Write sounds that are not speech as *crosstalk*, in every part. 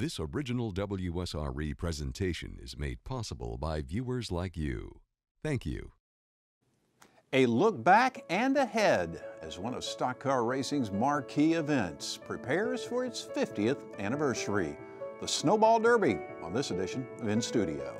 This original WSRE presentation is made possible by viewers like you. Thank you. A look back and ahead as one of Stock Car Racing's marquee events prepares for its 50th anniversary, the Snowball Derby, on this edition of In Studio.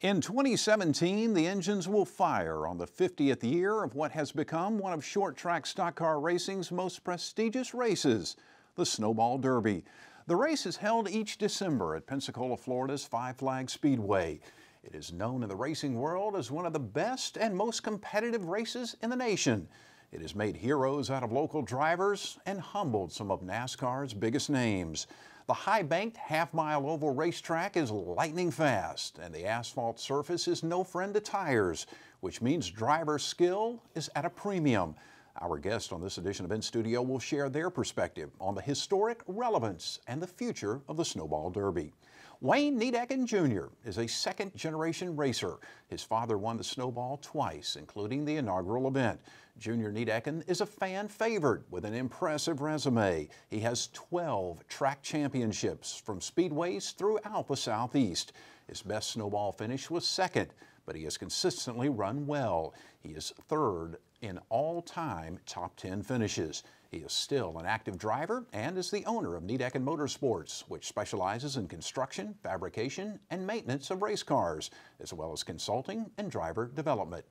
In 2017, the engines will fire on the 50th year of what has become one of short track stock car racing's most prestigious races, the Snowball Derby. The race is held each December at Pensacola, Florida's Five Flag Speedway. It is known in the racing world as one of the best and most competitive races in the nation. It has made heroes out of local drivers and humbled some of NASCAR's biggest names. The high banked half mile oval racetrack is lightning fast, and the asphalt surface is no friend to tires, which means driver skill is at a premium. Our guest on this edition of In Studio will share their perspective on the historic relevance and the future of the Snowball Derby. Wayne Niedecken Jr. is a second generation racer. His father won the Snowball twice, including the inaugural event. Junior Niedecken is a fan favorite with an impressive resume. He has 12 track championships from speedways throughout the Southeast. His best snowball finish was second, but he has consistently run well. He is third in all-time top 10 finishes. He is still an active driver and is the owner of Niedecken Motorsports, which specializes in construction, fabrication, and maintenance of race cars, as well as consulting and driver development.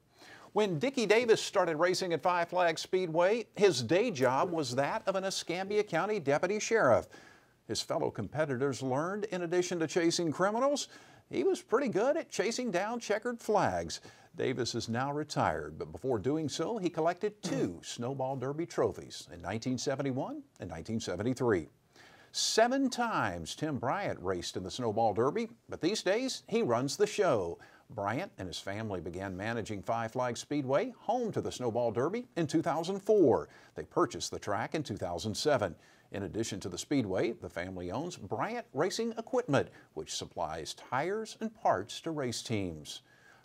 When Dickie Davis started racing at Five Flags Speedway, his day job was that of an Escambia County deputy sheriff. His fellow competitors learned, in addition to chasing criminals, he was pretty good at chasing down checkered flags. Davis is now retired, but before doing so, he collected two Snowball Derby trophies in 1971 and 1973. Seven times Tim Bryant raced in the Snowball Derby, but these days he runs the show. Bryant and his family began managing Five Flags Speedway, home to the Snowball Derby, in 2004. They purchased the track in 2007. In addition to the Speedway, the family owns Bryant Racing Equipment, which supplies tires and parts to race teams.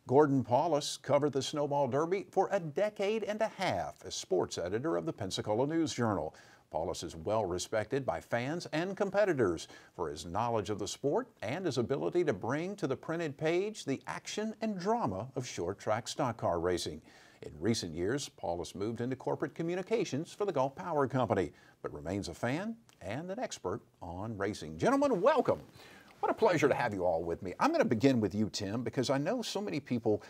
Gordon Paulus covered the Snowball Derby for a decade and a half as sports editor of the Pensacola News Journal. Paulus is well respected by fans and competitors for his knowledge of the sport and his ability to bring to the printed page the action and drama of short track stock car racing. In recent years, Paulus moved into corporate communications for the Gulf Power Company, but remains a fan and an expert on racing. Gentlemen, welcome. What a pleasure to have you all with me. I'm going to begin with you, Tim, because I know so many people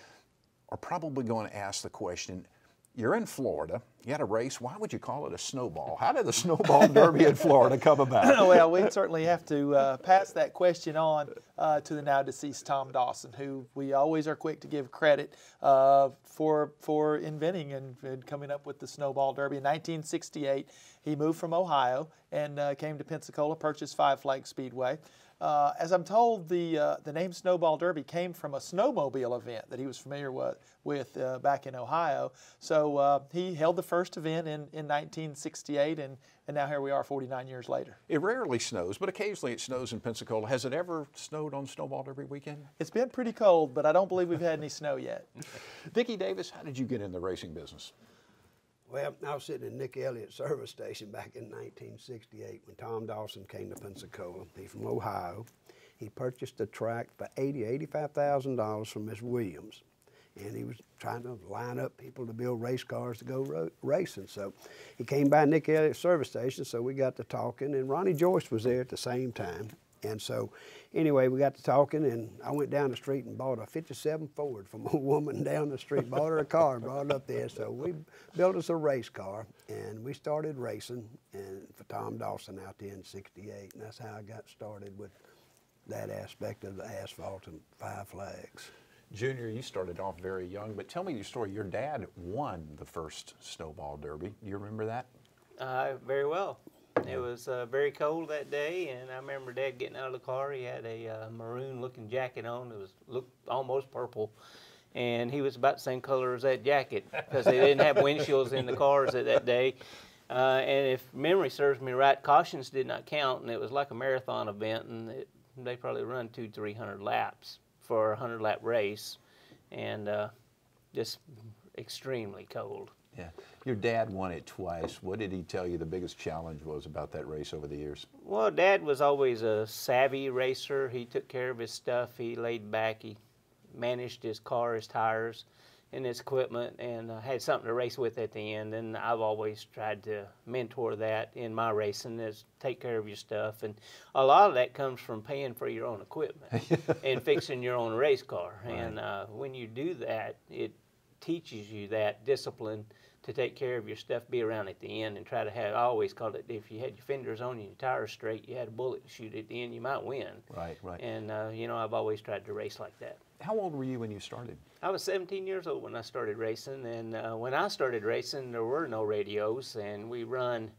are probably going to ask the question you're in Florida. You had a race. Why would you call it a snowball? How did the snowball *laughs* derby in Florida come about? *laughs* well, we certainly have to uh, pass that question on uh, to the now deceased Tom Dawson, who we always are quick to give credit uh, for for inventing and, and, coming up with the snowball derby. In 1968, he moved from Ohio and uh, came to Pensacola, purchased Five Flag Speedway. Uh, as I'm told, the uh, the name Snowball Derby came from a snowmobile event that he was familiar with, with uh, back in Ohio. So uh, he held the first event in, in 1968, and, and now here we are 49 years later. It rarely snows, but occasionally it snows in Pensacola. Has it ever snowed on Snowball Derby weekend? It's been pretty cold, but I don't believe we've had any snow yet. *laughs* Dickie Davis, how did you get in the racing business? Well, I was sitting in Nick Elliott service station back in 1968 when Tom Dawson came to Pensacola. He's from Ohio. He purchased a track for eighty, eighty-five thousand dollars from Miss Williams, and he was trying to line up people to build race cars to go racing. So he came by Nick Elliott service station, so we got to talking, and Ronnie Joyce was there at the same time. And so, anyway, we got to talking, and I went down the street and bought a 57 Ford from a *laughs* woman down the street. bought her a car, and brought it up there. So we built us a race car, and we started racing and for Tom Dawson out there in 68. And that's how I got started with that aspect of the asphalt and five flags. Junior, you started off very young, but tell me your story. Your dad won the first snowball derby. Do you remember that? Uh, very well. It was uh, very cold that day, and I remember Dad getting out of the car. He had a uh, maroon-looking jacket on. It was looked almost purple, and he was about the same color as that jacket because they didn't have windshields in the cars at that day. Uh, and if memory serves me right, cautions did not count, and it was like a marathon event, and it, they probably run two, three hundred laps for a hundred lap race, and uh, just extremely cold. Yeah. Your dad won it twice. What did he tell you the biggest challenge was about that race over the years? Well, Dad was always a savvy racer. He took care of his stuff. He laid back. He managed his car, his tires, and his equipment, and uh, had something to race with at the end. And I've always tried to mentor that in my racing is take care of your stuff. And a lot of that comes from paying for your own equipment *laughs* and fixing your own race car. And uh, when you do that, it teaches you that discipline to take care of your stuff, be around at the end, and try to have. I always called it if you had your fenders on and your tires straight, you had a bullet to shoot at the end, you might win. Right, right. And uh, you know, I've always tried to race like that. How old were you when you started? I was 17 years old when I started racing, and uh, when I started racing, there were no radios, and we run.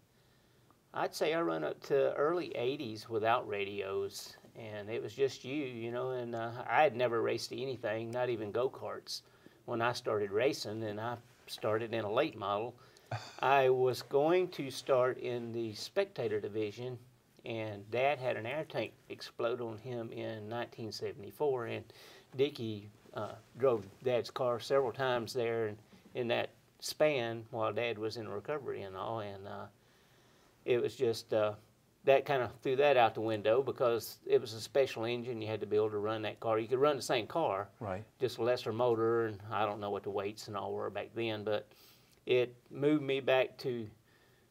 I'd say I run up to early 80s without radios, and it was just you, you know. And uh, I had never raced anything, not even go karts, when I started racing, and I started in a late model. I was going to start in the spectator division, and Dad had an air tank explode on him in 1974, and Dickie uh, drove Dad's car several times there in, in that span while Dad was in recovery and all, and uh, it was just uh, that kind of threw that out the window because it was a special engine. You had to be able to run that car. You could run the same car, Right. just a lesser motor, and I don't know what the weights and all were back then, but it moved me back to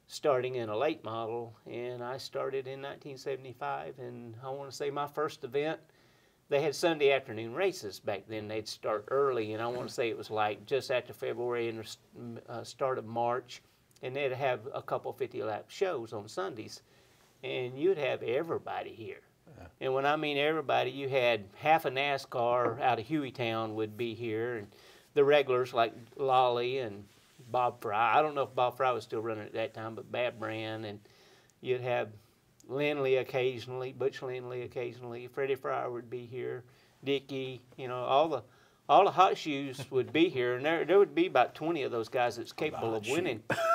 starting in a late model, and I started in 1975. And I want to say my first event, they had Sunday afternoon races back then. They'd start early, and I want to say it was like just after February and the uh, start of March, and they'd have a couple 50 lap shows on Sundays, and you'd have everybody here. And when I mean everybody, you had half a NASCAR out of Hueytown would be here, and the regulars like Lolly and Bob Fry. I don't know if Bob Fry was still running at that time, but Bab Brand, and you'd have Lindley occasionally, Butch Lindley occasionally. Freddy Fryar would be here, Dickie. You know, all the all the hot shoes would be here, and there there would be about twenty of those guys that's capable of winning. *laughs*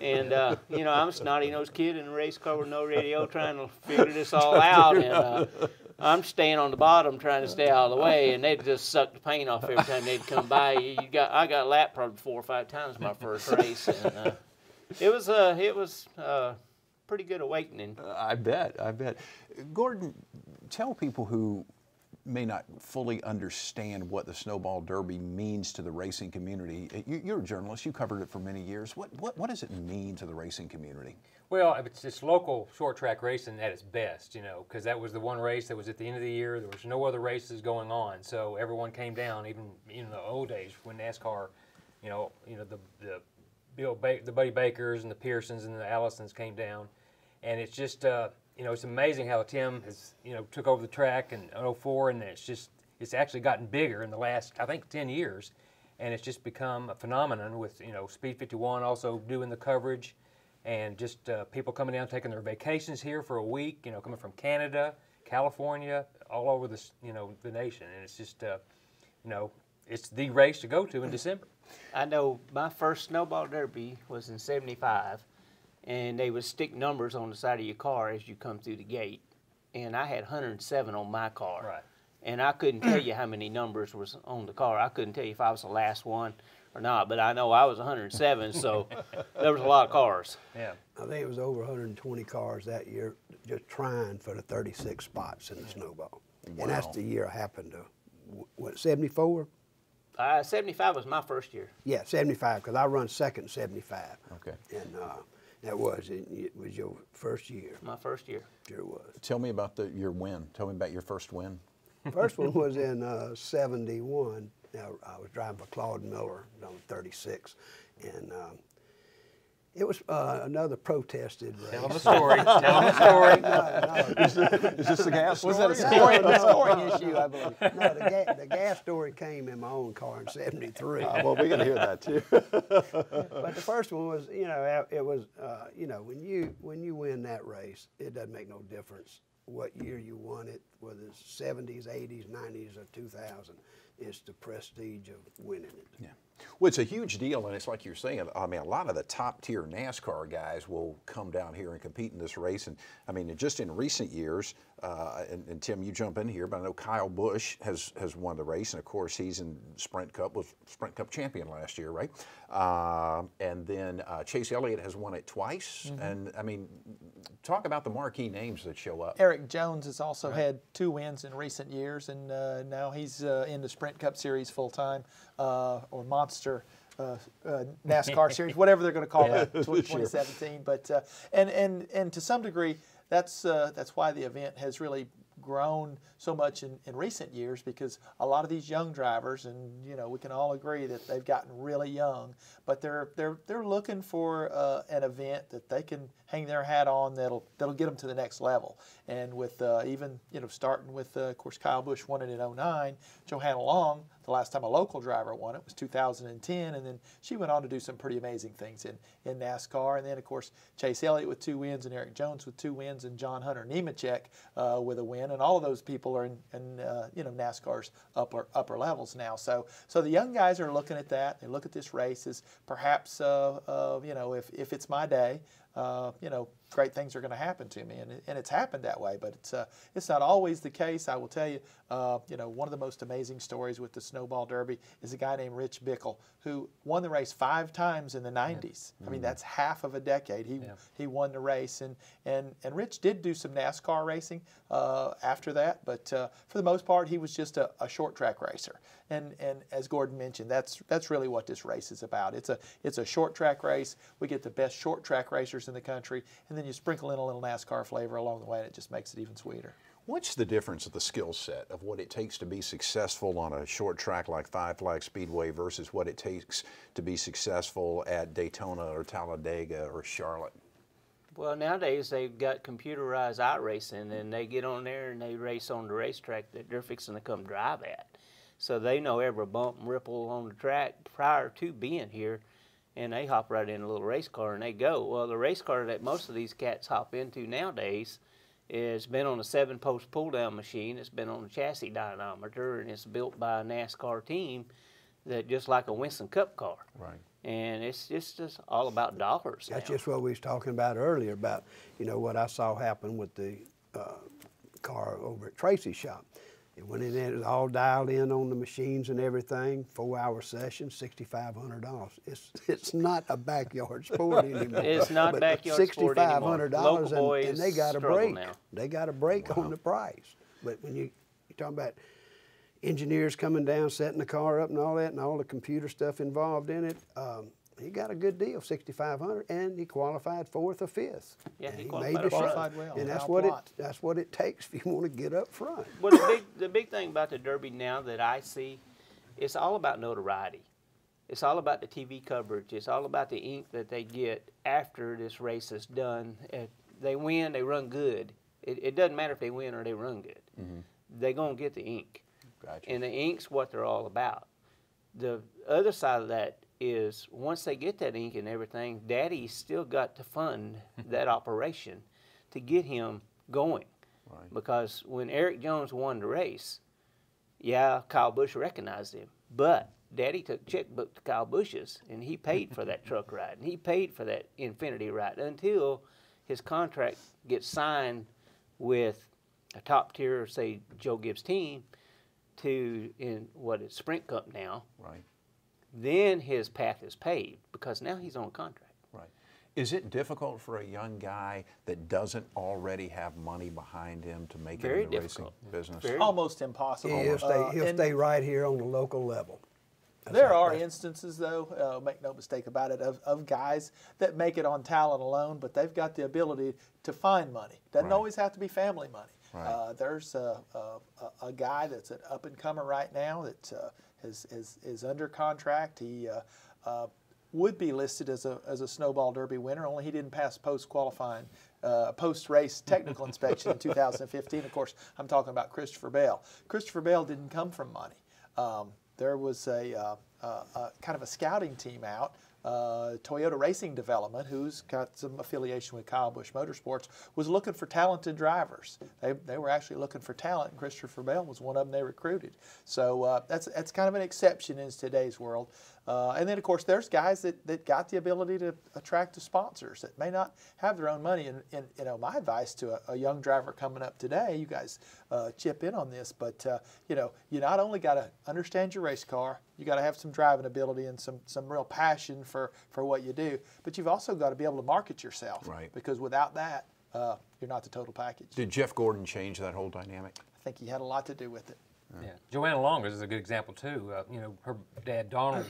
And uh, you know, I'm a snotty nosed kid in a race car with no radio, trying to figure this all out, and uh, I'm staying on the bottom trying to stay out of the way, and they'd just suck the paint off every time they'd come by. You got, I got lapped probably four or five times my first race, and uh, it was, uh, it was uh, pretty good awakening. I bet, I bet. Gordon, tell people who may not fully understand what the Snowball Derby means to the racing community. You, you're a journalist, you covered it for many years. What, what, what does it mean to the racing community? Well, it's just local short track racing at its best, you know, because that was the one race that was at the end of the year. There was no other races going on, so everyone came down. Even in the old days when NASCAR, you know, you know the the Bill ba- the Buddy Bakers and the Pearsons and the Allisons came down, and it's just uh, you know it's amazing how Tim has you know took over the track in 04 and it's just it's actually gotten bigger in the last I think 10 years, and it's just become a phenomenon with you know Speed 51 also doing the coverage and just uh, people coming down taking their vacations here for a week you know coming from canada california all over the, you know the nation and it's just uh, you know it's the race to go to in december. I know my first snowball derby was in '75, and they would stick numbers on the side of your car as you come through the gate, and I had 107 on my car. Right. And I couldn't tell you how many numbers was on the car. I couldn't tell you if I was the last one or not, but I know I was 107, so *laughs* there was a lot of cars. yeah I think it was over 120 cars that year just trying for the 36 spots in the snowball. Wow. And that's the year I happened to, what, 74? Uh, 75 was my first year. Yeah, 75, because I run second 75. Okay. And uh, that was, it, it was your first year. My first year. Sure was. Tell me about the, your win. Tell me about your first win. First one was in uh, 71. Now, I was driving for Claude Miller on 36. And um, it was uh, another protested race. tell them the story tell them the story *laughs* Is this the gas Was that a story? scoring, a scoring issue, I believe? no, the, ga- the gas story came in my own car in 73. Uh, well, we're going to hear that too. *laughs* but the first one was, you know, it was, uh, you know, when you when you win that race, it doesn't make no difference what year you won it, whether it's 70s, 80s, 90s, or 2000. It's the prestige of winning it. Yeah. Well, it's a huge deal, and it's like you're saying. I mean, a lot of the top tier NASCAR guys will come down here and compete in this race. And I mean, just in recent years, uh, and, and, Tim, you jump in here, but I know Kyle Busch has has won the race, and of course he's in Sprint Cup, was Sprint Cup champion last year, right? Uh, and then uh, Chase Elliott has won it twice. Mm-hmm. And I mean, talk about the marquee names that show up. Erik Jones has also right. had two wins in recent years, and uh, now he's uh, in the Sprint Cup Series full time uh, or Monster. Uh, uh, NASCAR series, *laughs* whatever they're going to call it, 2017. But uh, and and and to some degree, that's that's why the event has really grown so much in, in recent years because a lot of these young drivers, and you know, we can all agree that they've gotten really young, but they're they're they're looking for uh, an event that they can hang their hat on that'll that'll get them to the next level. And with uh, even you know starting with uh, of course Kyle Busch won it in 09, Johanna Long the last time a local driver won it was 2010, and then she went on to do some pretty amazing things in, in NASCAR. And then, of course, Chase Elliott with two wins, and Erik Jones with two wins, and John Hunter Nemechek uh, with a win. And all of those people are in, in uh, you know NASCAR's upper upper levels now. So so the young guys are looking at that. They look at this race as perhaps uh, you know if if it's my day, Uh, you know, great things are going to happen to me, and, and it's happened that way. But it's uh, it's not always the case. I will tell you, uh, you know, one of the most amazing stories with the Snowball Derby is a guy named Rich Bickle who won the race five times in the 90s. Yeah. I mean, mm. that's half of a decade. He yeah. he won the race, and and and Rich did do some NASCAR racing uh, after that, but uh, for the most part, he was just a, a short track racer. And and as Gordon mentioned, that's that's really what this race is about. It's a it's a short track race. We get the best short track racers in the country, and then you sprinkle in a little NASCAR flavor along the way, and it just makes it even sweeter. What's the difference of the skill set of what it takes to be successful on a short track like Five Flag Speedway versus what it takes to be successful at Daytona or Talladega or Charlotte? Well, nowadays they've got computerized iRacing, and they get on there and they race on the racetrack that they're fixing to come drive at. So they know every bump and ripple on the track prior to being here, and they hop right in a little race car and they go. Well, the race car that most of these cats hop into nowadays is been on a seven post pull down machine, it's been on a chassis dynamometer, and it's built by a NASCAR team that just like a Winston Cup car. Right. And it's just, just all about dollars. That's now. just what we was talking about earlier about, you know, what I saw happen with the uh, car over at Tracy's shop. It went in there, it was all dialed in on the machines and everything, four hour session, $6,500. It's, it's not a backyard sport *laughs* anymore. It's not but backyard sport anymore. $6,500 and, and, they got a break. Now. They got a break wow. on the price. But when you, you're talking about engineers coming down, setting the car up and all that, and all the computer stuff involved in it, um, he got a good deal, 6,500, and he qualified fourth or fifth. Yeah, he, he qualified, made the qualified well. And that's what it that's what it takes if you want to get up front. Well, the big the big thing about the Derby now that I see, it's all about notoriety. It's all about the TV coverage. It's all about the ink that they get after this race is done. If they win, they run good. It, it doesn't matter if they win or they run good. Mm-hmm. They're gonna get the ink, gotcha. and the ink's what they're all about. The other side of that is once they get that ink and everything, Daddy's still got to fund *laughs* that operation to get him going. Right. Because when Erik Jones won the race, yeah, Kyle Busch recognized him, but Daddy took checkbook to Kyle Busch's and he paid for that *laughs* truck ride and he paid for that Xfinity ride until his contract gets signed with a top tier, say Joe Gibbs team, to in what is Sprint Cup now. Right then his path is paved because now he's on contract. Right. Is it difficult for a young guy that doesn't already have money behind him to make Very it in the difficult. racing business? Very Almost impossible. He'll, stay, uh, he'll stay right here on the local level. That's there are instances, though, uh, make no mistake about it, of, of guys that make it on talent alone, but they've got the ability to find money. Doesn't right. always have to be family money. Right. Uh, there's a, a, a, guy that's an up and comer right now that uh, is, is, is under contract. He uh, uh, would be listed as a, as a Snowball Derby winner, only he didn't pass post qualifying, uh, post race technical *laughs* inspection in 2015. Of course, I'm talking about Christopher Bell. Christopher Bell didn't come from money. Um, there was a, uh, uh, kind of a scouting team out uh, Toyota Racing Development, who's got some affiliation with Kyle Busch Motorsports, was looking for talented drivers. They, they were actually looking for talent, and Christopher Bell was one of them they recruited. So uh, that's, that's kind of an exception in today's world. Uh, and then, of course, there's guys that, that got the ability to attract the sponsors that may not have their own money. And, and you know, my advice to a, a young driver coming up today, you guys uh, chip in on this, but uh, you know, you not only got to understand your race car, you got to have some driving ability and some some real passion for for what you do, but you've also got to be able to market yourself. Right. Because without that, uh, you're not the total package. Did Jeff Gordon change that whole dynamic? I think he had a lot to do with it. Yeah, Johanna Longas is a good example too. Uh, you know, her dad Donald,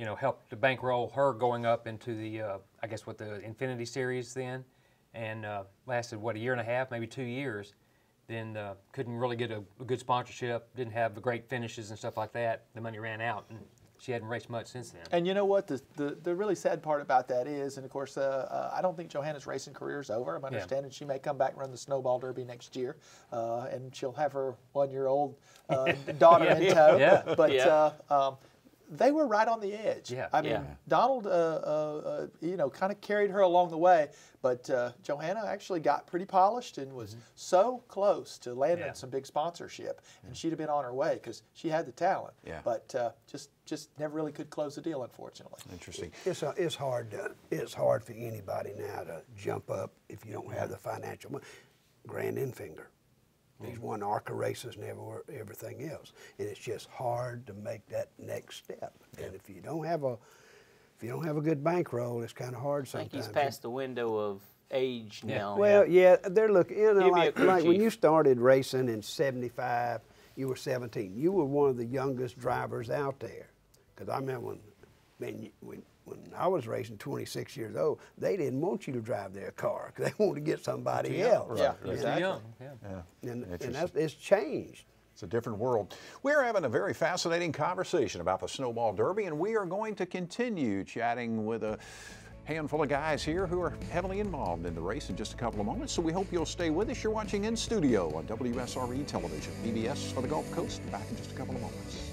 you know, helped to bankroll her going up into the, uh, I guess, what the Xfinity Series then, and uh, lasted what a year and a half, maybe two years. Then uh, couldn't really get a, a good sponsorship. Didn't have the great finishes and stuff like that. The money ran out, and she hadn't raced much since then. And you know what? The, the, the really sad part about that is, and of course, uh, uh, I don't think Johanna's racing career is over. I'm understanding she may come back and run the Snowball Derby next year, uh, and she'll have her one year old uh, *laughs* daughter in tow. Yeah. But Yeah. uh, um, they were right on the edge. Yeah. I mean, Yeah. Donald, uh, uh, uh, you know, kind of carried her along the way, but uh, Johanna actually got pretty polished and was so close to landing Yeah. some big sponsorship, and she'd have been on her way because she had the talent. Yeah. But uh, just just never really could close the deal, unfortunately. Interesting. It's, a, it's hard to, it's hard for anybody now to jump up if you don't have the financial money. Grant Enfinger. He's won ARCA races and everywhere, everything else. And it's just hard to make that next step. And if you don't have a if you don't have a good bankroll, it's kind of hard I sometimes. think he's past the window of age now. Well, yeah, they're looking. You know, Give me a like, like when you started racing in '75, you were 17. You were one of the youngest drivers out there. Because I remember when, man, when when I was racing, 26 years old, they didn't want you to drive their car. 'cause *laughs* they wanted to get somebody else. Yeah, Too exactly. young. Yeah. Yeah. And, and that's, it's changed. It's a different world. We're having a very fascinating conversation about the Snowball Derby, and we are going to continue chatting with a handful of guys here who are heavily involved in the race in just a couple of moments. So we hope you'll stay with us. You're watching in studio on WSRE television, PBS for the Gulf Coast. Back in just a couple of moments.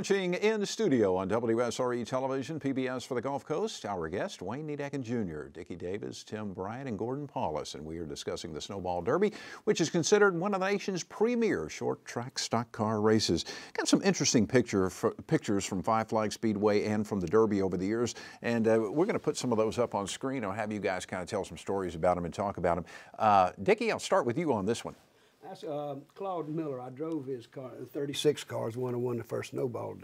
Watching in studio on WSRE television, PBS for the Gulf Coast. Our guest, Wayne Niedecken Jr., Dickie Davis, Tim Bryant, and Gordon Paulus, and we are discussing the Snowball Derby, which is considered one of the nation's premier short track stock car races. Got some interesting picture f- pictures from Five Flag Speedway and from the Derby over the years, and uh, we're going to put some of those up on screen. I'll have you guys kind of tell some stories about them and talk about them. Uh, Dickie, I'll start with you on this one. That's uh, Claude Miller. I drove his car. The 36 cars, one who won the first snowball.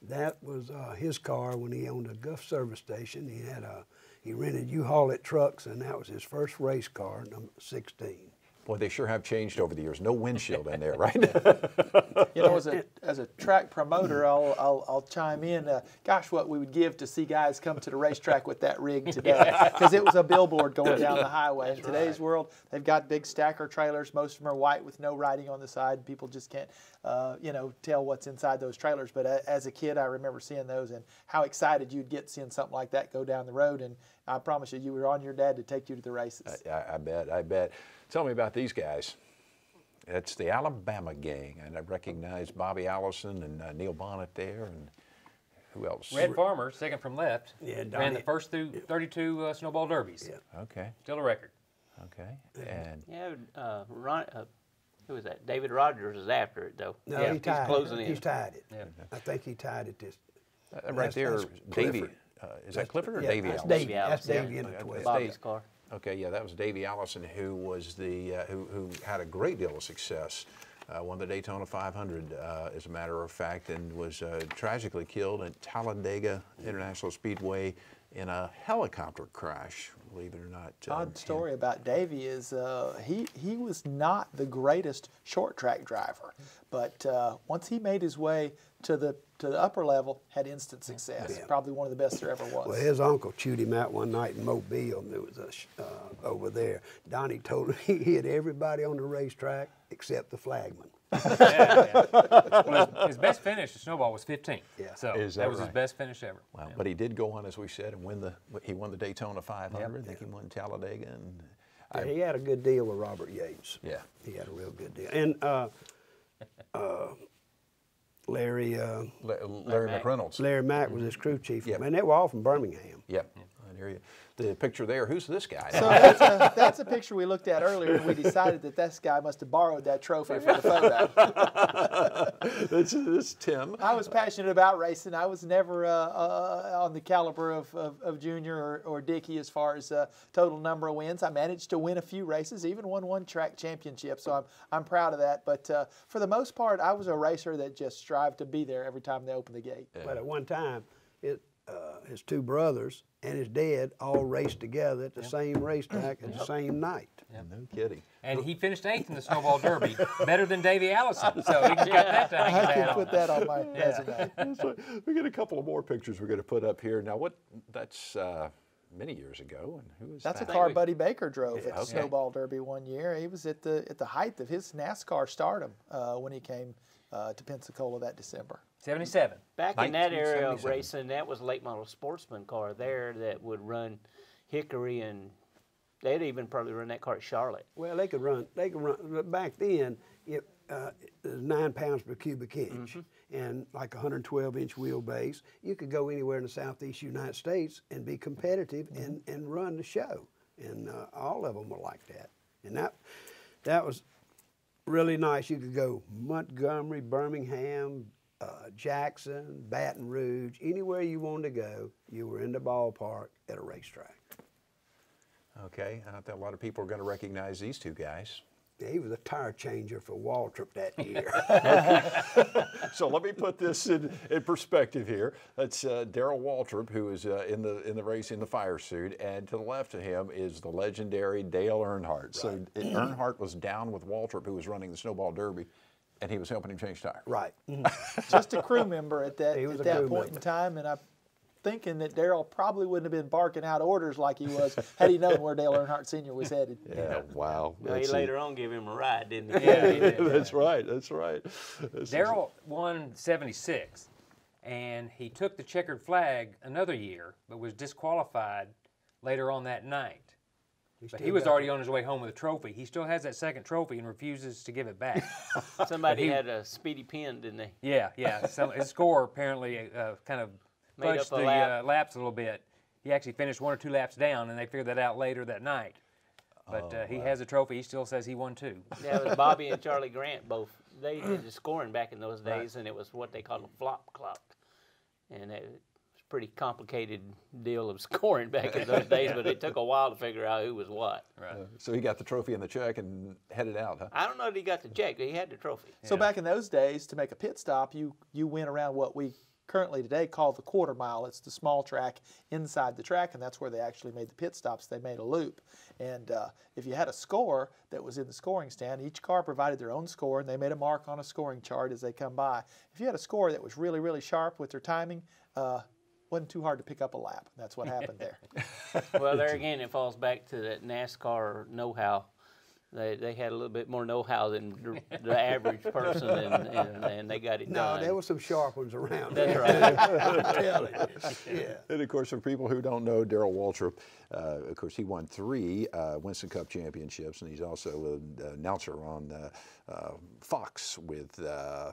That was uh, his car when he owned a Gulf service station. He had a he rented U-Haul at trucks, and that was his first race car, number 16. Boy, they sure have changed over the years. No windshield in there, *laughs* right? You know, as a as a track promoter, I'll I'll, I'll chime in. Uh, gosh, what we would give to see guys come to the racetrack with that rig *laughs* today, because it was a billboard going down the highway. In today's world, they've got big stacker trailers. Most of them are white with no writing on the side. People just can't, uh, you know, tell what's inside those trailers. But a, as a kid, I remember seeing those and how excited you'd get seeing something like that go down the road. And I promise you, you were on your dad to take you to the races. I, I bet, I bet. Tell me about these guys. It's the Alabama gang, and I recognize Bobby Allison and uh, Neil Bonnett there, and who else? Red Farmer, second from left, Yeah, ran Donnie- the first through 32 uh, snowball derbies. Yeah. Okay, Still a record. okay, and Yeah, uh, Ron, uh, who was that? David Rogers is after it though. No, Yeah, he he's tied closing it. in. He's tied it. Yeah. I think he tied it this. uh, right That's- there, that's Davy. Uh, is that Clifford or Yeah, Davy that's Allison? Davy. Allison, That's yeah. Davy in the 12. Bobby's car. Okay, yeah, that was Davey Allison, who was the uh, who who had a great deal of success. Uh, won the Daytona 500, uh, as a matter of fact, and was uh, tragically killed at Talladega International Speedway in a helicopter crash. Believe it or not. uh, Odd story about Davy is uh, he he was not the greatest short track driver, but uh, once he made his way to the to the upper level, had instant success. Yeah. Probably one of the best there ever was. Well, his uncle chewed him out one night in Mobile. and There was a sh- uh, over there. Donnie told him *laughs* he hit everybody on the racetrack except the flagman. Yeah, *laughs* yeah. Well, his, his best finish at snowball was 15th. Yeah. So that, that was his best finish ever. Well, Yeah. but he did go on, as we said, and win the he won the Daytona 500. I think he won Talladega, and Yeah, I, he had a good deal with Robert Yates. Yeah. He had a real good deal. And uh, *laughs* uh, Larry uh, La- Larry McReynolds. Larry Mack was his crew chief. Yep. And they were all from Birmingham. Yep. I hear you. The picture there. Who's this guy? So *laughs* that's a, that's a picture we looked at earlier, and we decided that this guy must have borrowed that trophy for the photo. *laughs* this, this is Tim. I was passionate about racing. I was never uh, uh, on the caliber of, of, of Junior or, or Dickey as far as uh, total number of wins. I managed to win a few races, even won one track championship, so I'm, I'm proud of that. But uh, for the most part, I was a racer that just strived to be there every time they opened the gate. But at one time, it, uh, his two brothers and his dad all raced together at the same racetrack at the same night. No kidding. And he finished eighth in the snowball derby, better than Davey Allison. So he got that to hang I hat can on. put that on my resume. So we got a couple of more pictures we're going to put up here. Now, what? That's uh, many years ago, and who is that That's a car we- Buddy Baker drove at the okay. Snowball Derby one year. He was at the at the height of his NASCAR stardom uh, when he came uh, to Pensacola that December. 77. Back in that era of racing, that was a late model sportsman car there that would run Hickory and they'd even probably run that car at Charlotte. Well, they could run. They could run. but Back then, it, uh, it was nine pounds per cubic inch and like a 112 inch wheelbase. You could go anywhere in the southeast United States and be competitive and, and run the show. And uh, all of them were like that. And that that was really nice. You could go Montgomery, Birmingham, uh, Jackson, Baton Rouge, anywhere you wanted to go. You were in the ballpark at a racetrack. Okay, I think a lot of people are going to recognize these two guys. He was a tire changer for Waltrip that year. *laughs* *laughs* So let me put this in, in perspective here. That's uh, Darrell Waltrip, who is uh, in the in the race in the fire suit, and to the left of him is the legendary Dale Earnhardt. So Earnhardt was down with Waltrip, who was running the Snowball Derby, and he was helping him change tires. right. *laughs* Mm-hmm. Just a crew member at that He was at a that crew point in time, and I'm thinking that Darrell probably wouldn't have been barking out orders like he was had he known where Dale Earnhardt Sr. was headed. Yeah, wow. Well, he That's it. later on gave him a ride, didn't he? Yeah, he did. That's right. That's right. Darrell won 76, and he took the checkered flag another year, but was disqualified later on that night. But he was already on his way home with a trophy. He still has that second trophy and refuses to give it back. *laughs* Somebody he- had a speedy pin, didn't they? yeah, yeah. Some, his score apparently uh, kind of *laughs* fudged the lap. Uh, laps a little bit. He actually finished one or two laps down, and they figured that out later that night. But Oh, uh, he has a trophy. He still says he won two. Yeah, it was *laughs* Bobby and Charlie Grant both. They did the scoring back in those days, and it was what they called a flop clock. And it pretty complicated deal of *laughs* scoring back in those days, but it took a while to figure out who was what. Right. So he got the trophy and the check and headed out, huh? I don't know that he got the check, but he had the trophy. So back in those days, to make a pit stop, you you went around what we currently today call the quarter mile. It's the small track inside the track, and that's where they actually made the pit stops. They made a loop. And uh, if you had a score that was in the scoring stand, each car provided their own score, and they made a mark on a scoring chart as they come by. If you had a score that was really, really sharp with their timing, uh, wasn't too hard to pick up a lap. That's what happened there. *laughs* well, there again, it falls back to that NASCAR know-how. They, they had a little bit more know-how than the, the average person, and, and, and, they got it no, done. there were some sharp ones around. That's right. I'm telling you. Yeah. *laughs* And of course, for people who don't know, Darrell Waltrip, uh, of course, he won three uh, Winston Cup championships, and he's also an announcer on uh, uh, Fox with uh,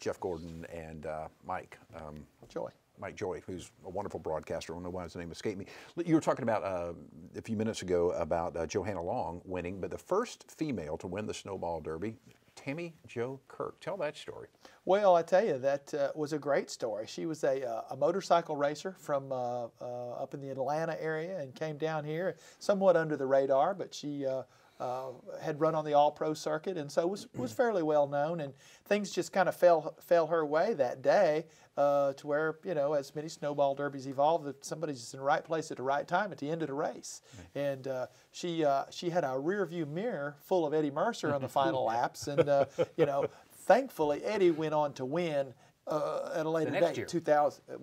Jeff Gordon and uh, Mike. Um, Joy. Mike Joy, who's a wonderful broadcaster. I don't know why his name escaped me. You were talking about uh, a few minutes ago about uh, Johanna Long winning, but the first female to win the Snowball Derby, Tammy Jo Kirk. Tell that story. Well, I tell you, that uh, was a great story. She was a, uh, a motorcycle racer from uh, uh, up in the Atlanta area and came down here somewhat under the radar, but she uh, had run on the All Pro circuit, and so was was fairly well known. And things just kind of fell fell her way that day, uh, to where you know, as many snowball derbies evolve, that somebody's just in the right place at the right time at the end of the race. And uh, she uh, she had a rear view mirror full of Eddie Mercer on the final *laughs* laps, and uh, you know, thankfully Eddie went on to win. Uh, at a later next date, year. 2000, uh,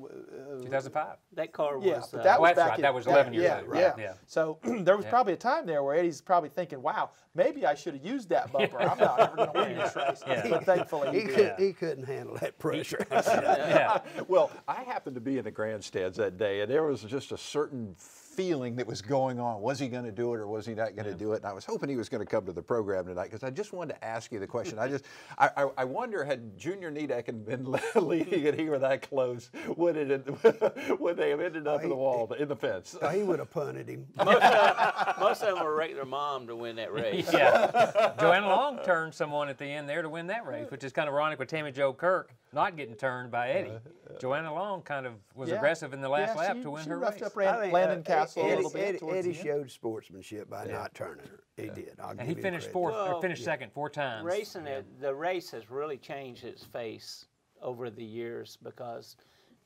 2005. that car was. yeah, but uh, that Oh, was that's back right. in, That was 11 years yeah, ago, right, Yeah. yeah. So *clears throat* there was Yeah. probably a time there where Eddie's probably thinking, "Wow, maybe I should have used that bumper. I'm not ever going to win this race." Yeah. But *laughs* thankfully, he He, did. could, he couldn't handle that pressure. *laughs* Yeah. Well, I happened to be in the grandstands that day, and there was just a certain feeling that was going on. Was he going to do it, or was he not going to do it? And I was hoping he was going to come to the program tonight because I just wanted to ask you the question. I just, I, I, I wonder had Junior Nedeck been leading *laughs* it, he were that close, would it, have- *laughs* would they have ended up in the wall, in the fence? So he would have punted him. most, of, most of them were rate their mom to win that race. yeah. Johanna Long turned someone at the end there to win that race, which is kind of ironic with Tammy Jo Kirk not getting turned by Eddie. Johanna Long kind of was Yeah. aggressive in the last Yeah, lap she- to win she her roughed race. up Ran- I think, Landon uh, Castle a Eddie, little bit Eddie, towards Eddie the end. showed sportsmanship by not turning her. He did. I'll and give he finished credit. fourth, or Well, finished second four times. Racing it, the race has really changed its face over the years because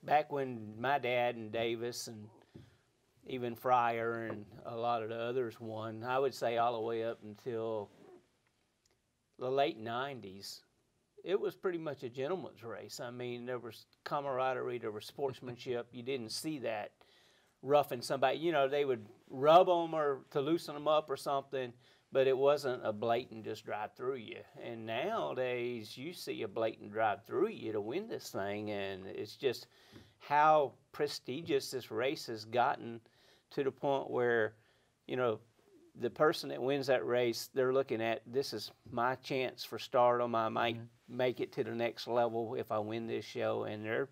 back when my dad and Davis and even Fryer and a lot of the others won, I would say all the way up until the late 90s, it was pretty much a gentleman's race. I mean, there was camaraderie, there was sportsmanship. You didn't see that roughing somebody. You know, they would rub them or to loosen them up or something, but it wasn't a blatant just drive through you. And nowadays, you see a blatant drive through you to win this thing, and it's just how prestigious this race has gotten to the point where, you know, the person that wins that race, they're looking at this is my chance for stardom. I might make it to the next level if I win this show, and they're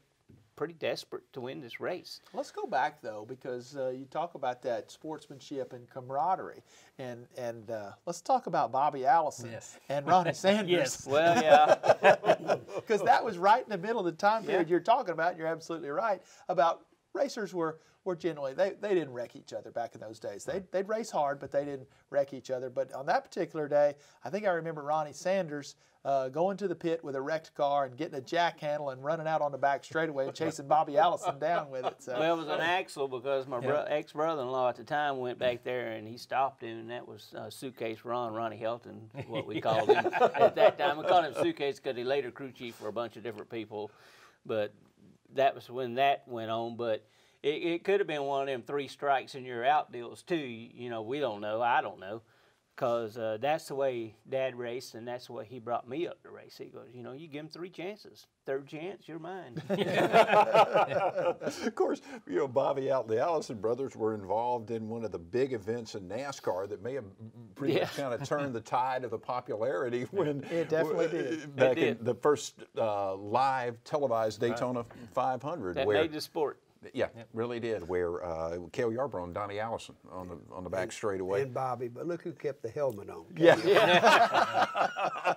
pretty desperate to win this race. Let's go back though, because uh, you talk about that sportsmanship and camaraderie, and and uh, let's talk about Bobby Allison Yes. and Ronnie *laughs* Sanders. Yes. Well, yeah. *laughs* because that was right in the middle of the time period Yeah. you're talking about. You're absolutely right about racers were were generally they, they didn't wreck each other back in those days. They'd, they'd race hard, but they didn't wreck each other. But on that particular day, I think I remember Ronnie Sanders uh, going to the pit with a wrecked car and getting a jack handle and running out on the back straightaway and chasing Bobby Allison down with it. So Well, it was an axle because my bro- ex brother-in-law at the time went back there and he stopped him, and that was uh, Suitcase Ron, Ronnie Helton, what we called him *laughs* at that time. We called him Suitcase because he later crew chief for a bunch of different people, but that was when that went on. But it, it could have been one of them three strikes and you're out deals too. You, you know, we don't know. I don't know. Because uh, that's the way Dad raced, and that's the way he brought me up to race. He goes, you know, you give him three chances. Third chance, you're mine. *laughs* of course, you know, Bobby Al, the Allison brothers were involved in one of the big events in NASCAR that may have pretty much kind of *laughs* turned the tide of the popularity when It definitely did. back in did. the first uh, live televised Daytona 500. that where, made the sport. Yeah, really did. Where uh, Cale Yarborough and Donnie Allison on the on the back straightaway. And Bobby, but look who kept the helmet on. Yeah. *laughs*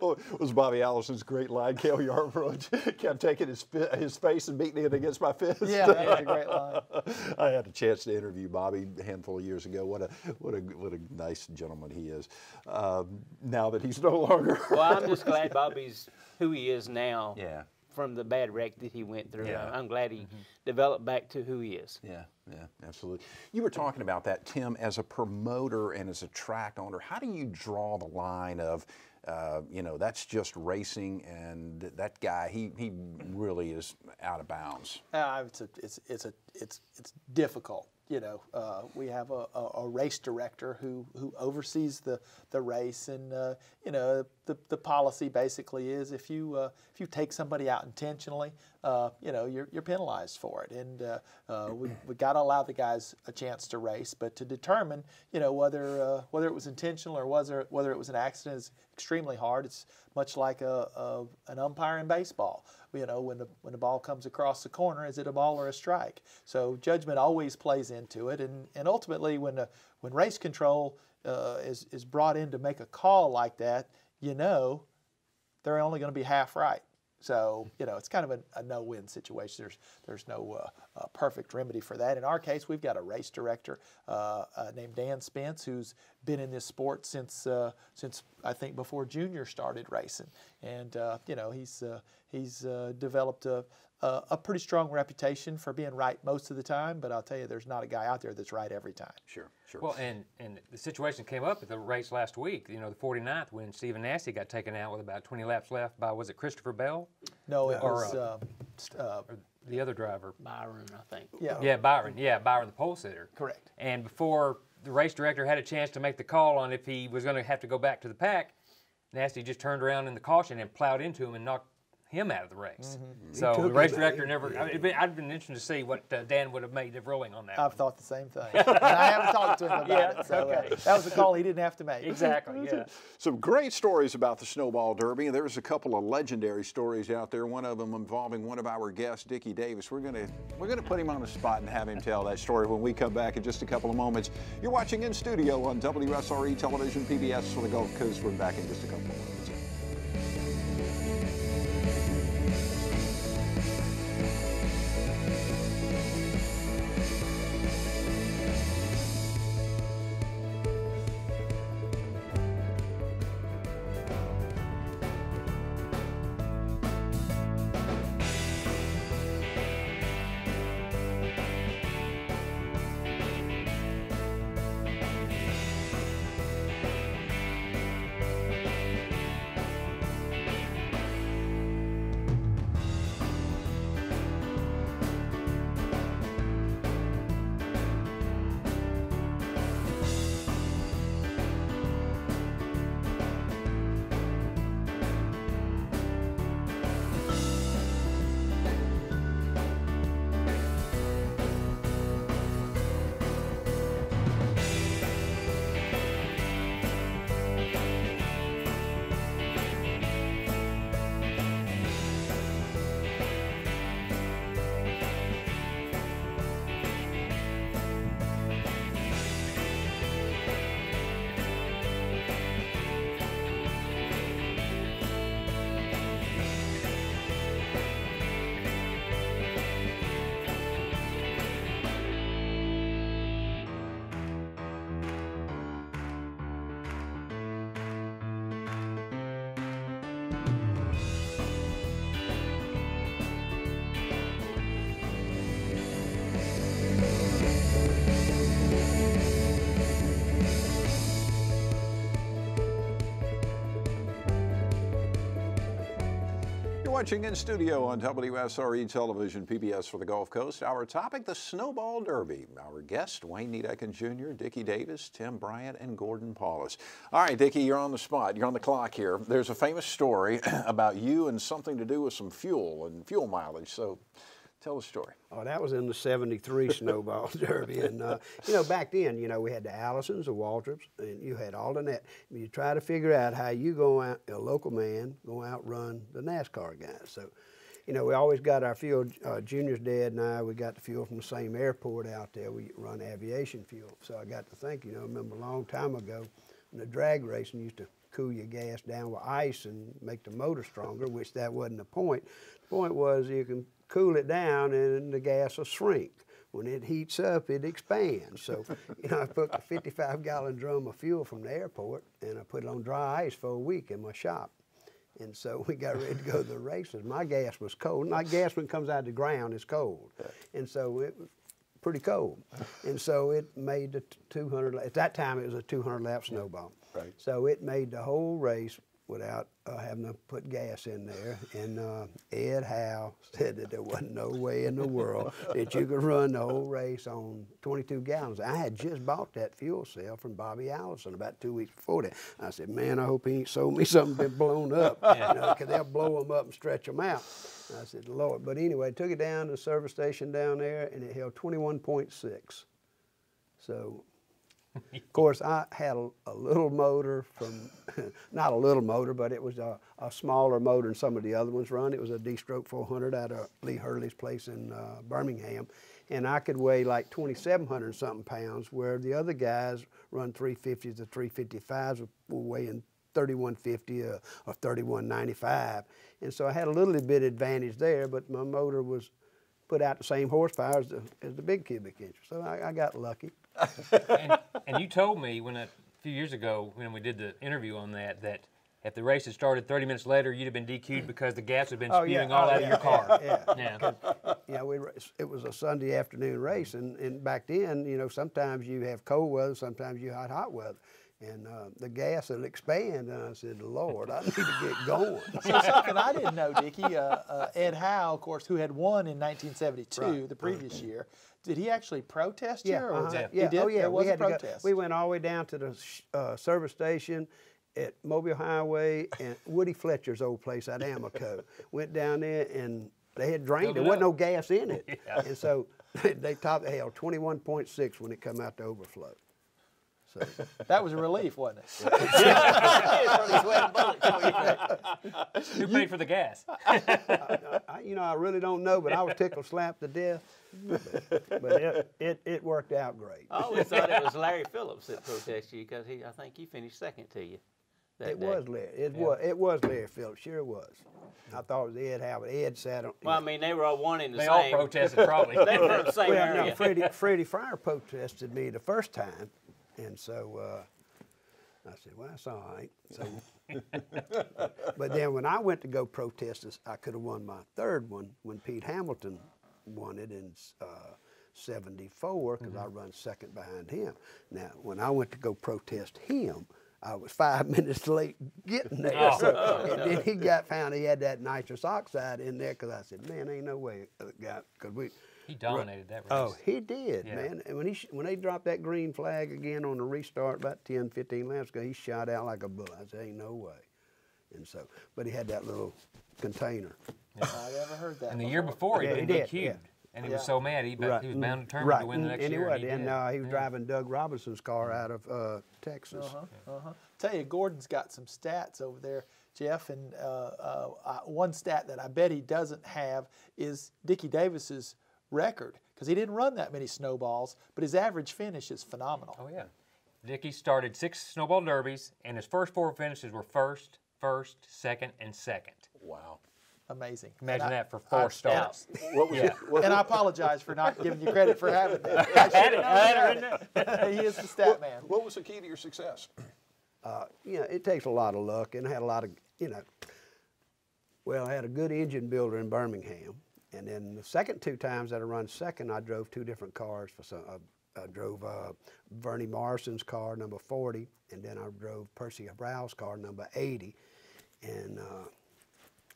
well, it was Bobby Allison's great line. Cale Yarborough *laughs* kept taking his his face and beating it against my fist. yeah, that was a great line. *laughs* I had a chance to interview Bobby a handful of years ago. What a what a what a nice gentleman he is. Um, now that he's no longer. Well, I'm just glad Bobby's who he is now. Yeah. From the bad wreck that he went through. Yeah. I- I'm glad he developed back to who he is. Yeah, yeah, absolutely. You were talking about that, Tim, as a promoter and as a track owner. How do you draw the line of, uh, you know, that's just racing, and that guy, he he really is out of bounds. Uh, it's a, it's it's a it's it's difficult. You know, uh, we have a, a, a race director who who oversees the the race, and uh, you know the the policy basically is if you uh, if you take somebody out intentionally, uh, you know you're you're penalized for it, and uh, uh, we we got to allow the guys a chance to race, but to determine you know whether uh, whether it was intentional or whether whether it was an accident is extremely hard. It's much like a, a an umpire in baseball you know, when the when the ball comes across the corner, is it a ball or a strike? So judgment always plays into it, and and ultimately when the when race control uh, is is brought in to make a call like that, you know, they're only going to be half right. So you know, it's kind of a, a no-win situation. There's there's no uh, uh, perfect remedy for that. In our case, we've got a race director uh, uh, named Dan Spence, who's been in this sport since uh, since I think before Junior started racing, and uh, you know he's he's developed a, a a pretty strong reputation for being right most of the time. But I'll tell you, there's not a guy out there that's right every time. Sure, sure. Well, and, and the situation came up at the race last week, you know, the 49th, when Stephen Nasse got taken out with about 20 laps left by, was it Christopher Bell? No, it Or, was. uh, st- uh, Or the other driver? Byron, I think. yeah, Yeah, Byron. Yeah, Byron, the pole sitter. correct. And before the race director had a chance to make the call on if he was going to have to go back to the pack, Nasse just turned around in the caution and plowed into him and knocked him out of the race. So the race director never. I mean, it'd been- I'd been interested to see what uh, Dan would have made the ruling on that. I've one. thought the same thing. *laughs* and I haven't talked to him about Yeah, it. So uh, that was a call he didn't have to make. Exactly. Yeah. *laughs* Some great stories about the Snowball Derby. There's a couple of legendary stories out there. One of them involving one of our guests, Dickie Davis. We're gonna we're gonna put him on the spot and have him tell that story when we come back in just a couple of moments. You're watching in studio on WSRE Television, PBS for the Gulf Coast. We're back in just a couple of moments. Watching in studio on WSRE Television, PBS for the Gulf Coast. Our topic, the Snowball Derby. Our guests, Wayne Niedecken Jr., Dickie Davis, Tim Bryant, and Gordon Paulus. All right, Dickie, you're on the spot. You're on the clock here. There's a famous story *clears throat* about you and something to do with some fuel and fuel mileage. So tell the story. Oh, that was in the 73 *laughs* Snowball Derby. And, uh, you know, back then, you know, we had the Allisons, the Waltrips, and you had all the net. You try to figure out how you go out, a local man, go out run the NASCAR guys. So, you know, we always got our fuel, uh, Junior's dad and I, we got the fuel from the same airport out there. We run aviation fuel. So I got to think, you know, I remember a long time ago when the drag racing used to cool your gas down with ice and make the motor stronger, which that wasn't the point. The point was you can cool it down and the gas will shrink. When it heats up, it expands. So, *laughs* you know, I put a 55 gallon drum of fuel from the airport and I put it on dry ice for a week in my shop. And so we got ready to go to the *laughs* races. My gas was cold. My gas when it comes out of the ground is cold. And so it was pretty cold. And so it made the 200, at that time it was a 200 lap snowball. Right. So it made the whole race without uh, having to put gas in there. And uh, Ed Howe *laughs* said that there wasn't no way in the world that you could run the whole race on 22 gallons. I had just bought that fuel cell from Bobby Allison about two weeks before that. I said, man, I hope he ain't sold me *laughs* something been blown up, you know, 'cause they'll blow them up and stretch them out. I said, Lord. But anyway, I took it down to the service station down there, and it held 21.6. So *laughs* of course, I had a, a little motor from, *laughs* not a little motor, but it was a, a smaller motor than some of the other ones run. It was a D-stroke 400 out of Lee Hurley's place in uh, Birmingham. And I could weigh like 2,700 something pounds, where the other guys run 350s to 355s were weighing 3150 or, or 3195. And so I had a little bit advantage there, but my motor was put out the same horsepower as the, as the big cubic inch. So I, I got lucky. And, and you told me when a few years ago when we did the interview on that that if the race had started 30 minutes later, you'd have been DQ'd because the gas had been Oh, yeah. spewing all Oh, out yeah, of your car. yeah, Yeah. Yeah, we, it was a Sunday afternoon race, and, and back then, you know, sometimes you have cold weather, sometimes you had hot weather. And uh, the gas will expand, and I said, Lord, I need to get going. *laughs* So something I didn't know, Dickie, uh, uh, Ed Howe, of course, who had won in 1972, Right. the previous year, did he actually protest you? Yeah, or uh-huh, it- yeah. He did? Oh, yeah. There was we a had to go- protest. we went all the way down to the uh, service station at Mobile Highway and Woody Fletcher's old place at Amoco. *laughs* went down there and they had drained. Filled There wasn't up. no gas in it, *laughs* and so they topped hell 21.6 when it come out to overflow. So *laughs* that was a relief, wasn't it? Who paid for the gas? I, you know, I really don't know, but I was tickled slap to death. But, but it, it, it worked out great. I always thought it was Larry Phillips that protested you because he, I think he finished second to you. It day. was Larry. It was. It was Larry Phillips. Sure it was. I thought it was Ed Howard. Ed sat on. Well, I mean, they were all one in the They same. all protested probably. *laughs* They were from the same Well, area. no, Freddy, *laughs* Freddy Fryar protested me the first time, and so uh, I said, "Well, that's all right." So, *laughs* but then when I went to go protest this, I could have won my third one when Pete Hamilton won it in uh, '74 because I run second behind him. Now, when I went to go protest him. I was *laughs* five minutes late getting there, Oh. so, and then he *laughs* got found he had that nitrous oxide in there because I said, "Man, ain't no way, uh, guy," because we He dominated that race. Oh, he did, Yeah. man. And when he sh- when they dropped that green flag again on the restart about 10, 15 laps ago, he shot out like a bullet. I said, ain't no way. And so, but he had that little container. I never heard that. and the year before, he'd he been did, DQ'd. yeah. And he Yeah. was so mad, he, he was bound and determined right. to win the next and year. He was, and and he, did. uh, he was Yeah. driving Doug Robinson's car out of uh, Texas. Uh-huh. Tell you, Gordon's got some stats over there, Jeff, and uh, uh, uh, one stat that I bet he doesn't have is Dickie Davis's record because he didn't run that many snowballs, but his average finish is phenomenal. Oh, yeah. Dickie started six snowball derbies, and his first four finishes were first, first, second, and second. Wow. Amazing. Imagine And I- that for four starts. *laughs* What was Yeah. it? What, And I apologize for not giving you credit for having that. *laughs* I Had should it, have it, *laughs* he is the stat man. what was the key to your success? uh, you know, it takes a lot of luck, and I had a lot of, you know, well, I had a good engine builder in Birmingham, and then the second two times that I run second, I drove two different cars. For some, I, I drove uh, Bernie Morrison's car, number 40, and then I drove Percy Brow's car, number 80, and uh,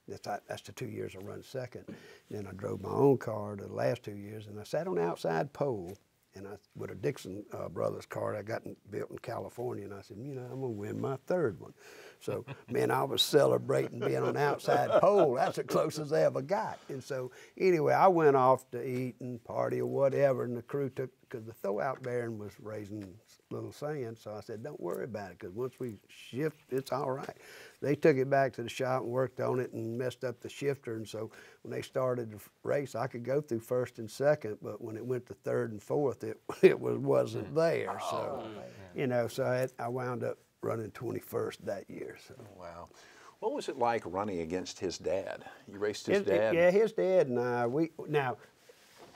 that's, that's the two years I run second. Then I drove my own car the last two years, and I sat on the outside pole, and I with a Dixon uh, Brothers car I got in, built in California, and I said, you know, I'm gonna win my third one. So, man, I was celebrating being on the outside pole. That's the closest I ever got. And so, anyway, I went off to eat and party or whatever, and the crew took because the throwout bearing was raising little sand. So I said, don't worry about it, because once we shift, it's all right. They took it back to the shop and worked on it and messed up the shifter. And so when they started the race, I could go through first and second, but when it went to third and fourth, it *laughs* it was wasn't hmm. there. So oh, you know, so I, I wound up running 21st that year. So. Wow. What was it like running against his dad? You raced his His- dad. yeah, his dad and I, we now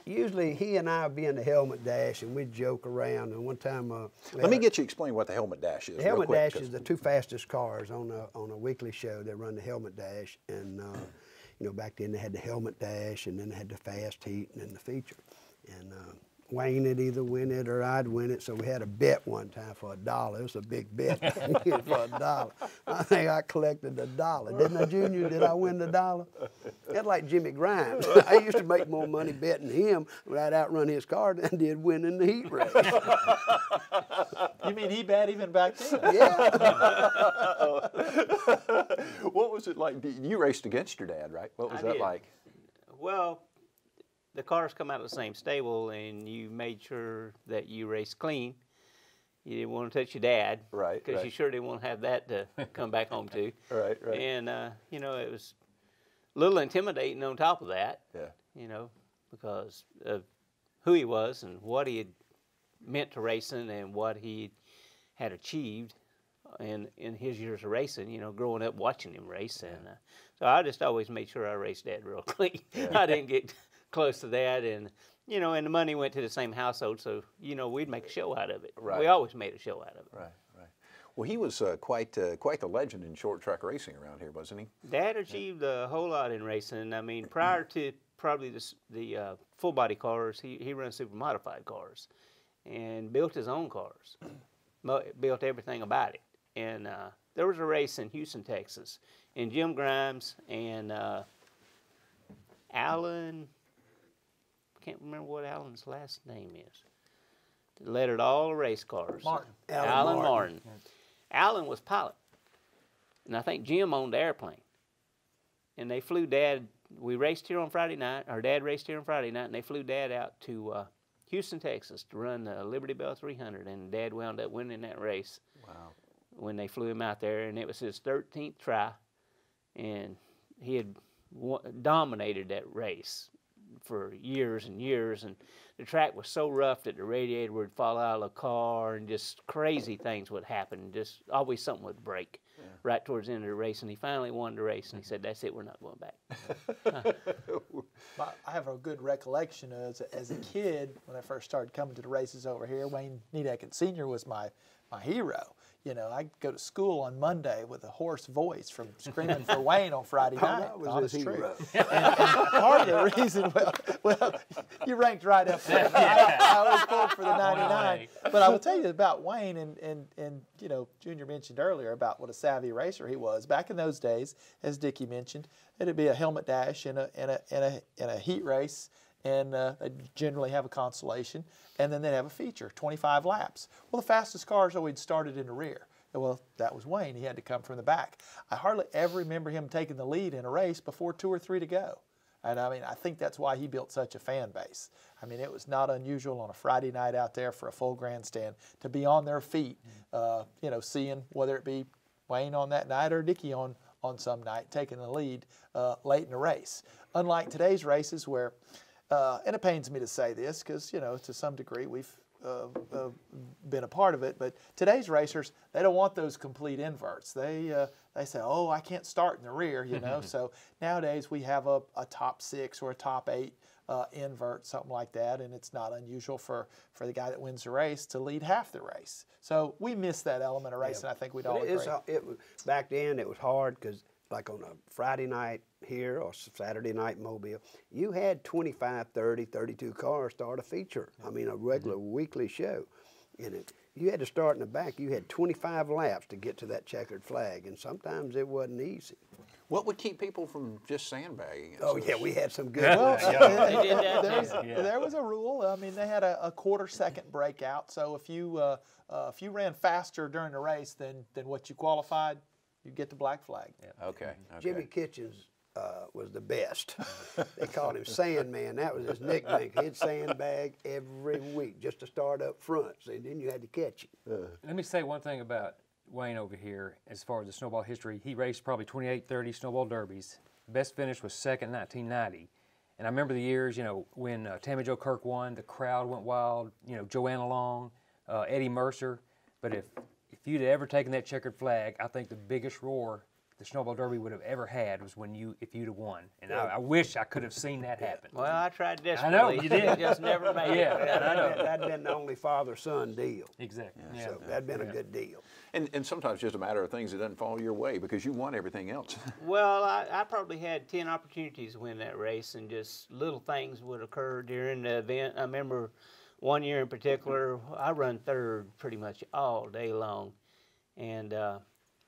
usually he and I would be in the helmet dash and we'd joke around. And one time, uh, Let me get you explain what the helmet dash is. the helmet quick, dash 'cause- is the two fastest cars on a on a weekly show. They run the helmet dash, and uh, you know back then they had the helmet dash, and then they had the fast heat, and then the feature. And uh, Wayne would either win it or I'd win it. So we had a bet one time for a dollar. It was a big bet *laughs* for a dollar. I think I collected a dollar. Didn't I, Junior? Did I win the dollar? That's like Jimmy Grimes. I used to make more money betting him when I'd outrun his car than I did winning the heat race. *laughs* You mean he bet even back then? yeah. *laughs* what was it like? You raced against your dad, right? What was I that did. like? Well, the cars come out of the same stable, and you made sure that you raced clean. You didn't want to touch your dad, Right, Because you right. sure didn't want to have that to come back home to. *laughs* Right, right. And uh, you know, it was a little intimidating on top of that. Yeah. You know, because of who he was and what he had meant to racing and what he had achieved in in his years of racing. You know, growing up watching him race, and uh, so I just always made sure I raced Dad real *laughs* clean. I didn't get close to that, and you know, and the money went to the same household, so you know, we'd make a show out of it. Right. We always made a show out of it. Right, right. Well, he was uh, quite uh, quite the legend in short track racing around here, wasn't he? Dad achieved a whole lot in racing. I mean, prior to probably the, the uh, full body cars, he, he ran super modified cars and built his own cars, *clears throat* built everything about it. And uh, there was a race in Houston, Texas, and Jim Grimes and uh, Alan, can't remember what Alan's last name is, Lettered all the race cars. Martin. Alan Alan Martin. Martin. Alan was pilot. And I think Jim owned the airplane. And they flew Dad. We raced here on Friday night. Our dad raced here on Friday night, and they flew Dad out to uh, Houston, Texas, to run the Liberty Bell 300. And Dad wound up winning that race Wow. when they flew him out there, and it was his 13th try, and he had dominated that race for years and years, and the track was so rough that the radiator would fall out of the car, and just crazy things would happen. Just always something would break right towards the end of the race, and he finally won the race, and he said, "That's it, we're not going back." My, I have a good recollection as a, as a kid when I first started coming to the races over here. Wayne Niedecken Sr. was my, my hero. You know, I'd go to school on Monday with a hoarse voice from screaming for Wayne on Friday *laughs* Oh, night. that was his hero. And, and part of the reason, well, well, you ranked right up there. *laughs* I, I was pulled for the *laughs* 99. But I will tell you about Wayne, and, and, and you know, Junior mentioned earlier about what a savvy racer he was. Back in those days, as Dickie mentioned, it'd be a helmet dash and a, and a, and a, and a heat race, and uh, they'd generally have a consolation, and then they'd have a feature, 25 laps. Well, the fastest cars always started in the rear. Well, that was Wayne. He had to come from the back. I hardly ever remember him taking the lead in a race before two or three to go. And I mean, I think that's why he built such a fan base. I mean, it was not unusual on a Friday night out there for a full grandstand to be on their feet, uh, you know, seeing whether it be Wayne on that night or Dickie on, on some night taking the lead uh, late in the race. Unlike today's races where, uh, and it pains me to say this because, you know, to some degree we've uh, uh, been a part of it, but today's racers, they don't want those complete inverts. They, uh, they say, oh, I can't start in the rear, you know. *laughs* so nowadays we have a, a top six or a top eight uh, invert, something like that, and it's not unusual for, for the guy that wins the race to lead half the race. So we miss that element of racing. I think we'd all But agree. it's, uh, it back then it was hard because like on a Friday night here or Saturday night Mobile, you had 25, 30, 32 cars start a feature. I mean, a regular weekly show. In it, you had to start in the back. You had 25 laps to get to that checkered flag, and sometimes it wasn't easy. What would keep people from just sandbagging? it? Oh So yeah, we had some good. Well, ones. They did that there was a rule. I mean, they had a, a quarter second breakout. So if you uh, uh, if you ran faster during the race than than what you qualified, you get the black flag. Okay. okay. Jimmy Kitchens uh, was the best. *laughs* they called him Sandman. That was his nickname. He'd sandbag every week just to start up front. So then you had to catch him. Let me say one thing about Wayne over here as far as the snowball history. He raced probably 28, 30 snowball derbies. Best finish was second 1990. And I remember the years, you know, when uh, Tammy Jo Kirk won, the crowd went wild. You know, Johanna Long, uh, Eddie Mercer. But if if you'd ever taken that checkered flag, I think the biggest roar the Snowball Derby would have ever had was when you if you'd have won. And I, I wish I could have seen that happen. Well, I tried desperately. I know you did. *laughs* It just never made Yeah, it. I know. That, that'd been the only father-son deal. Exactly. Yeah. So that'd been a good deal. And, and sometimes just a matter of things that doesn't fall your way because you won everything else. *laughs* Well, I, I probably had 10 opportunities to win that race, and just little things would occur during the event. I remember one year in particular, I run third pretty much all day long, and uh,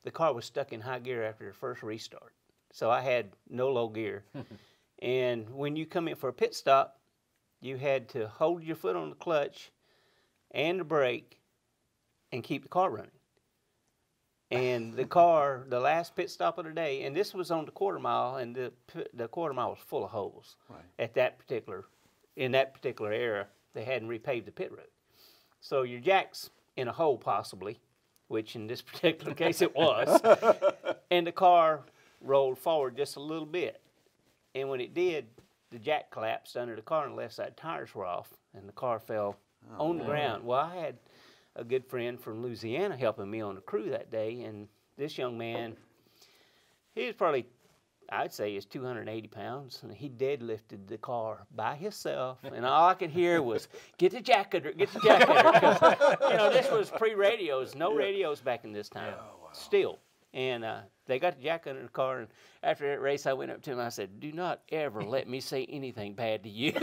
the car was stuck in high gear after the first restart. So I had no low gear. *laughs* and when you come in for a pit stop, you had to hold your foot on the clutch and the brake and keep the car running and the car, *laughs* the last pit stop of the day, and this was on the quarter mile, and the the quarter mile was full of holes Right. at that particular, in that particular era. They hadn't repaved the pit road, so your jack's in a hole possibly, which in this *laughs* particular case it was, *laughs* and the car rolled forward just a little bit, and when it did, the jack collapsed under the car, and the left side tires were off, and the car fell oh, on the ground. Well, I had a good friend from Louisiana helping me on the crew that day, and this young man, he was probably, I'd say, he's 280 pounds, and he deadlifted the car by himself, and all I could hear was, "Get the jack under, it, get the jack under." it," 'cause, you know, this was pre-radios, no radios back in this time, still, and uh, they got jack under the car, and after that race, I went up to him, I said, "Do not ever let me say anything bad to you." *laughs*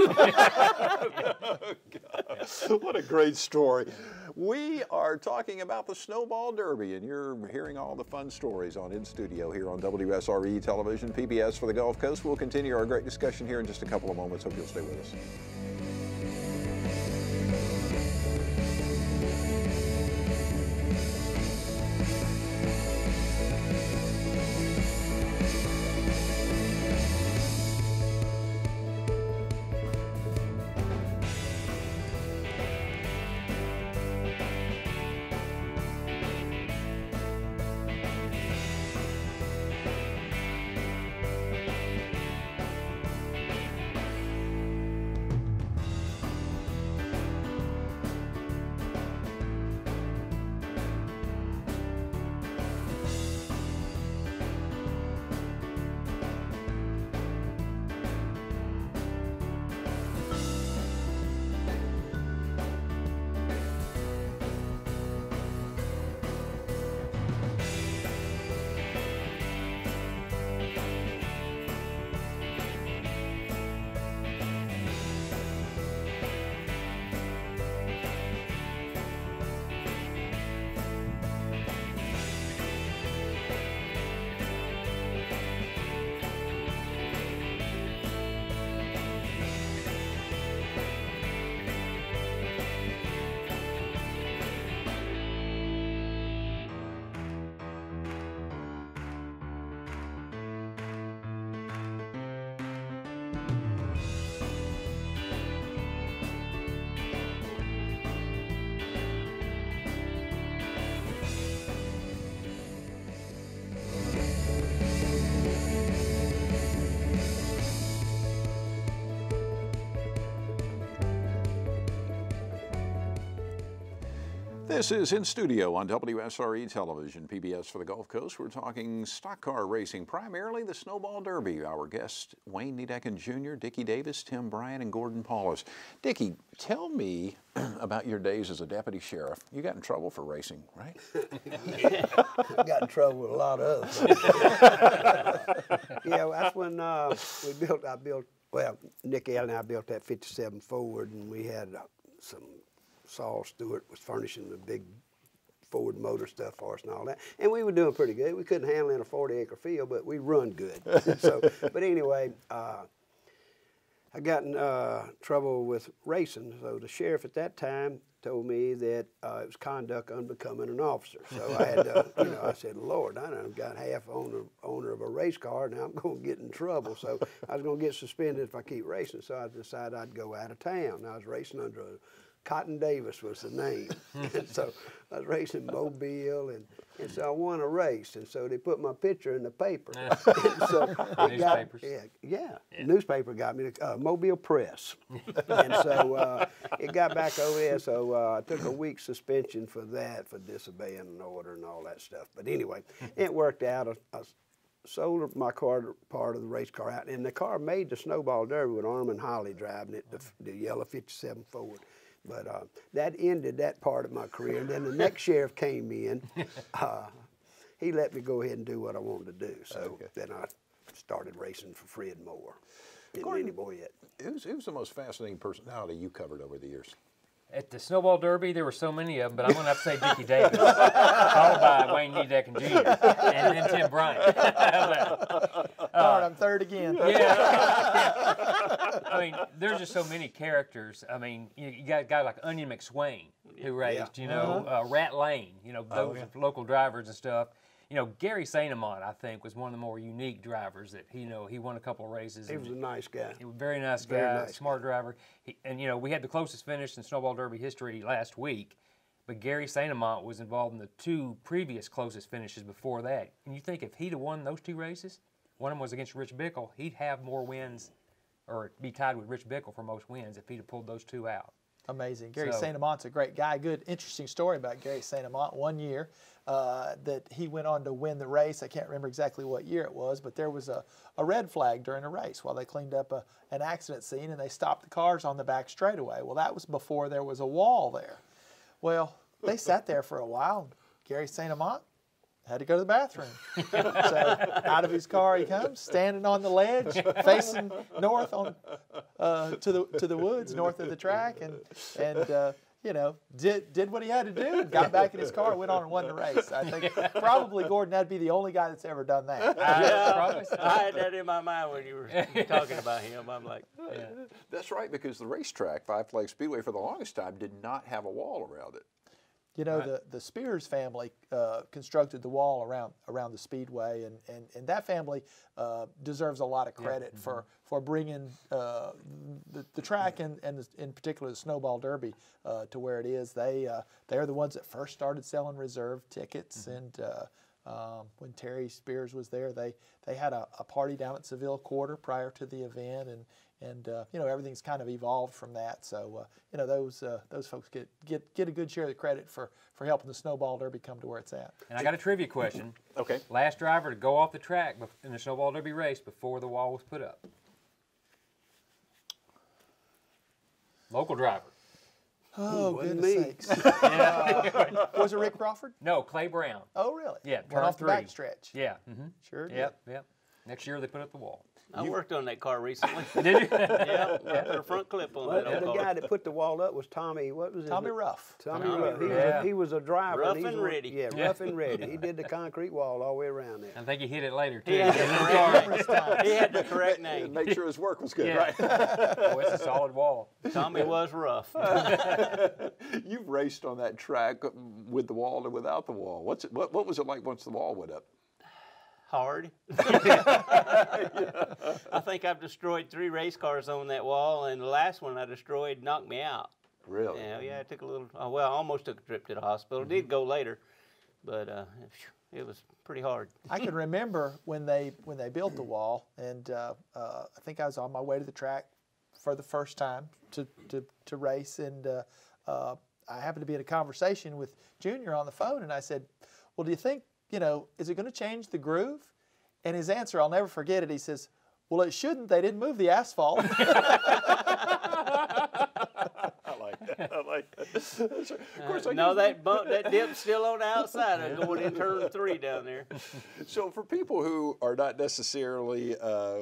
Oh, what a great story. We are talking about the Snowball Derby, and you're hearing all the fun stories on In Studio here on WSRE Television, PBS for the Gulf Coast. We'll continue our great discussion here in just a couple of moments. Hope you'll stay with us. This is in studio on WSRE Television, PBS for the Gulf Coast. We're talking stock car racing, primarily the Snowball Derby. Our guests, Wayne Niedecken Jr., Dickie Davis, Tim Bryant, and Gordon Paulus. Dickie, tell me *clears throat* about your days as a deputy sheriff. You got in trouble for racing, right? *laughs* Got in trouble with a lot of them. *laughs* yeah, that's when uh, we built. I built. Well, Nick and I built that '57 Ford, and we had uh, some. Saul Stewart was furnishing the big Ford motor stuff for us and all that, and we were doing pretty good. We couldn't handle in a 40-acre field, but we run good. *laughs* so, but anyway. Uh, I got in uh, trouble with racing, so the sheriff at that time told me that uh, it was conduct unbecoming an officer. So I had to, you know, I said, Lord, I done got half owner owner of a race car, now I'm going to get in trouble. So I was going to get suspended if I keep racing. So I decided I'd go out of town. I was racing under a Cotton Davis was the name. *laughs* and so I was racing Mobile, and, and so I won a race. And so they put my picture in the paper. *laughs* and so *laughs* it got, Newspapers. yeah, yeah, newspaper got me, the uh, Mobile Press. and so uh, it got back over there, so uh, I took a week suspension for that, for disobeying an order and all that stuff. But anyway, it worked out. I, I sold my car, part of the race car out, and the car made the Snowball Derby with Armin Holly driving it, the, the yellow 57 Ford. But uh, that ended that part of my career. And then the next *laughs* sheriff came in. Uh, he let me go ahead and do what I wanted to do. So then I started racing for Fred Moore in Gordon- Mini Boyette. Who's, who's the most fascinating personality you covered over the years? At the Snowball Derby, there were so many of them, but I'm going to have to say Dickie Davis, followed by Wayne Niedecken Jr., and then Tim Bryant. *laughs* How's that? Darn, I'm third again. Yeah. *laughs* I mean, there's just so many characters. I mean, you, you got a guy like Onion McSwain who raced, you know, uh, Rat Lane, you know, those local drivers and stuff. You know, Gary Saint Amant, I think, was one of the more unique drivers that he, you know, he won a couple of races. He was a nice guy. he was a very nice Very guy, nice smart driver. He, and you know, we had the closest finish in Snowball Derby history last week, but Gary Saint Amant was involved in the two previous closest finishes before that. And you think if he'd have won those two races, one of them was against Rich Bickle, he'd have more wins, or be tied with Rich Bickle for most wins if he'd have pulled those two out. Amazing. Gary So- Saint Amant's a great guy. Good, interesting story about Gary Saint Amant. One year uh, that he went on to win the race. I can't remember exactly what year it was, but there was a, a red flag during a race while they cleaned up a, an accident scene and they stopped the cars on the back straightaway. Well, that was before there was a wall there. Well, they sat there for a while. Gary Saint Amant had to go to the bathroom. so out of his car he comes, standing on the ledge, facing north on uh, to the to the woods north of the track, and and uh, you know did did what he had to do, got back in his car, went on and won the race. I think probably Gordon that'd be the only guy that's ever done that. Yeah, Probably. I had that in my mind when you were *laughs* talking about him. I'm like, That's right, because the racetrack, Five Flag Speedway, for the longest time did not have a wall around it. You know, the, the Spears family uh, constructed the wall around around the speedway, and, and, and that family uh, deserves a lot of credit for, for bringing uh, the, the track and, and the- in particular the Snowball Derby uh, to where it is. They uh, they're the ones that first started selling reserve tickets, and uh, um, when Terry Spears was there, they they had a, a party down at Seville Quarter prior to the event, and and uh, you know everything's kind of evolved from that. So uh, you know those uh, those folks get, get get a good share of the credit for for helping the Snowball Derby come to where it's at. And I got a trivia question. *clears throat* Okay. Last driver to go off the track in the Snowball Derby race before the wall was put up. Local driver. Oh wasn't goodness me. sakes! Uh, *laughs* *laughs* was it Rick Crawford? No, Clay Brown. Oh really? Yeah, went turn off the three. backstretch. Yeah. Mm-hmm. Sure. did. Yep. Yep. Next year they put up the wall. I worked on that car recently. *laughs* Did you? *laughs* yeah, *laughs* I put a front clip on Well, that old the car. guy that put the wall up was Tommy. What was his Tommy name? Ruff. Tommy Tommy Ruff. He, was Yeah. a, he was a driver. Rough he's and ready. Yeah, Yeah. rough and ready. He did the concrete wall all the way around there. I think he hit it later too. He had, didn't the he? correct name. he had the correct name. Make sure his work was good, Yeah. right? oh, it's a solid wall. Tommy was rough. You've raced on that track with the wall and without the wall. What's it, what, what was it like once the wall went up? Hard. *laughs* *laughs* I think I've destroyed three race cars on that wall, and the last one I destroyed knocked me out. Really? Yeah, yeah, I took a little. Oh, well, I almost took a trip to the hospital. Did go later, but uh, it was pretty hard. I can *laughs* remember when they when they built the wall, and uh, uh, I think I was on my way to the track for the first time to to, to race, and uh, uh, I happened to be in a conversation with Junior on the phone, and I said, "Well, do you think you know is it going to change the groove?" And his answer, I'll never forget it. He says, "Well, it shouldn't. They didn't move the asphalt." *laughs* *laughs* I like that. I like that. of course, I no, guess- that *laughs* bump, that dip's still on the outside. of going in turn three down there. So for people who are not necessarily, uh,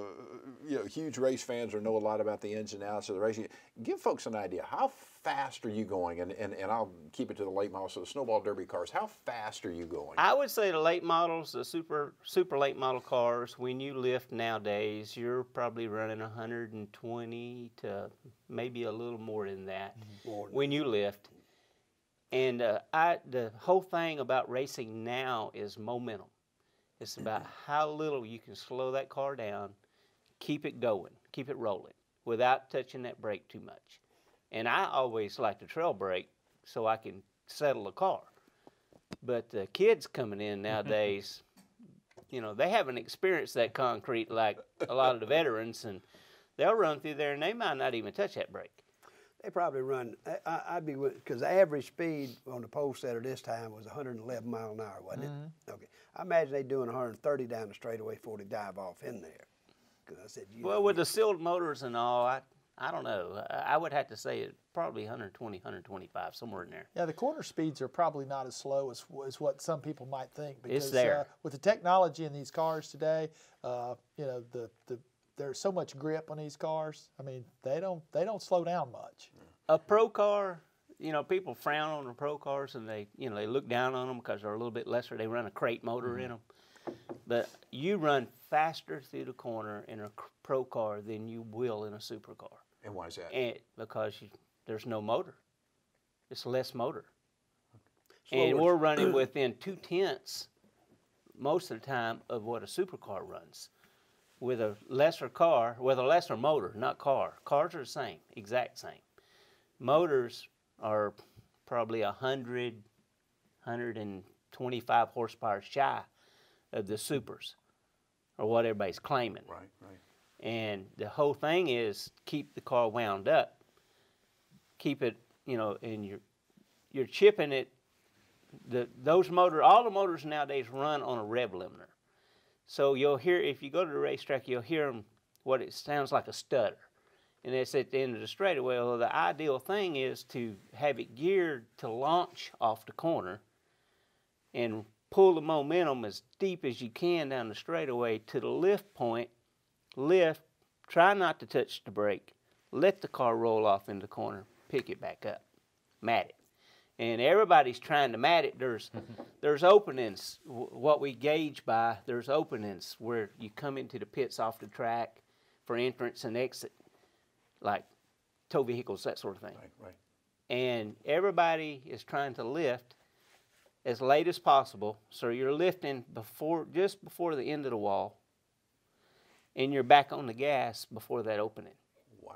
you know, huge race fans or know a lot about the ins and outs of the racing, give folks an idea. How fast are you going? And, and, and I'll keep it to the late models, so the snowball derby cars. How fast are you going? I would say the late models, the super super late model cars, when you lift nowadays, you're probably running 120 to maybe a little more than that when you lift. And uh, I, the whole thing about racing now is momentum. It's about how little you can slow that car down, keep it going, keep it rolling without touching that brake too much. And I always like to trail brake so I can settle the car. But the kids coming in nowadays, *laughs* you know, they haven't experienced that concrete like a lot of the veterans, and they'll run through there and they might not even touch that brake. They probably run. I- I, I'd be because the average speed on the pole setter this time was 111 mile an hour, wasn't it? Mm-hmm. Okay. I imagine they doing 130 down the straightaway before they dive off in there. Because I said, you Well, know, with the sealed motors and all, I I don't know. I, would have to say it probably 120, 125, somewhere in there. Yeah, the corner speeds are probably not as slow as, as what some people might think. Because, there. Uh, with the technology in these cars today, uh, you know, the, the there's so much grip on these cars. I mean, they don't they don't slow down much. A pro car, you know, people frown on the pro cars and they, you know, they look down on them because they're a little bit lesser. They run a crate motor in them. But you run faster through the corner in a pro car than you will in a supercar. And why is that? And because you, there's no motor, it's less motor. Slower. And we're *clears throat* running within two tenths most of the time of what a supercar runs. With a lesser car, with a lesser motor, not car. Cars are the same, exact same. Motors are probably 100, 125 horsepower shy of the supers, or what everybody's claiming. Right, right. And the whole thing is keep the car wound up, keep it, you know, and you're you're chipping it. The those motor, all the motors nowadays run on a rev limiter. So you'll hear if you go to the racetrack, you'll hear them what it sounds like a stutter, and it's at the end of the straightaway. Well, the ideal thing is to have it geared to launch off the corner, and pull the momentum as deep as you can down the straightaway to the lift point lift, try not to touch the brake, let the car roll off in the corner, pick it back up, mat it. And everybody's trying to mat it. There's *laughs* there's openings. What we gauge by there's openings where you come into the pits off the track for entrance and exit, like tow vehicles, that sort of thing Right, right. and everybody is trying to lift as late as possible. So you're lifting before, just before the end of the wall, and you're back on the gas before that opening. Wow.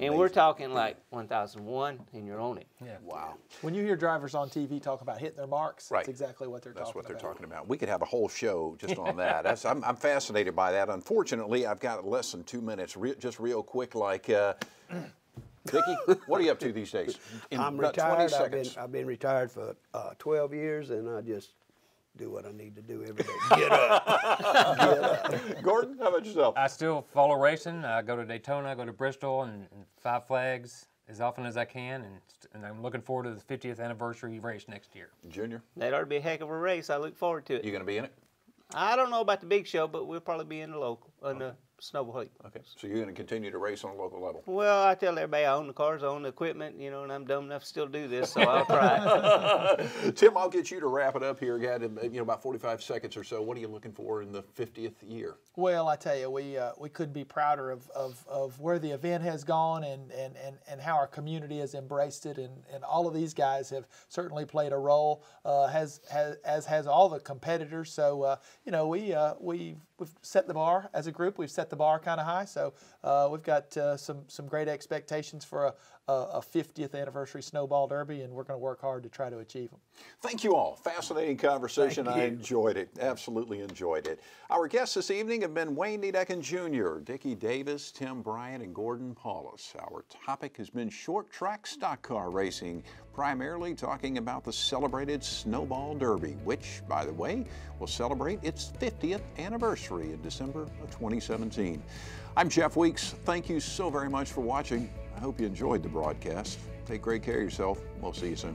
And we're talking like 1001, and you're on it. Yeah. Wow. When you hear drivers on TV talk about hitting their marks, Right. that's exactly what they're That's talking what they're about. talking about. We could have a whole show just on that. *laughs* That's, I'm, I'm fascinated by that. Unfortunately, I've got less than two minutes. Re- just real quick, like, uh, Dickie, what are you up to these days? In I'm about 20 retired. I've been. I've been retired for uh, 12 years, and I just do what I need to do every day. Get up. Get up. Gordon, how about yourself? I still follow racing. I go to Daytona, I go to Bristol, and, and Five Flags as often as I can, and, and I'm looking forward to the 50th anniversary race next year. Junior, That ought to be a heck of a race. I look forward to it. you going to be in it? I don't know about the big show, but we'll probably be in the local, in the snowball heat. Okay. So you're going to continue to race on a local level. Well, I tell everybody I own the cars, I own the equipment, you know, and I'm dumb enough to still do this, so I'll try. *laughs* Tim, I'll get you to wrap it up here. Got uh, you know about 45 seconds or so. What are you looking for in the 50th year? Well, I tell you, we uh, we couldn't be prouder of, of, of where the event has gone and, and, and, and how our community has embraced it, and, and all of these guys have certainly played a role, uh, has, has as has all the competitors. So uh, you know, we uh, we we've set the bar as a group. We've set the bar kind of high. So uh, we've got uh, some some great expectations for a, a, a 50th anniversary snowball derby, and we're going to work hard to try to achieve them. Thank you all. Fascinating conversation. I enjoyed it. Absolutely enjoyed it. Our guests this evening have been Wayne Niedecken Jr., Dickie Davis, Tim Bryant, and Gordon Paulus. Our topic has been short track stock car racing, primarily talking about the celebrated Snowball Derby, which, by the way, will celebrate its 50th anniversary in December of 2017. I'm Jeff Weeks. Thank you so very much for watching. Hope you enjoyed the broadcast. Take great care of yourself. We'll see you soon.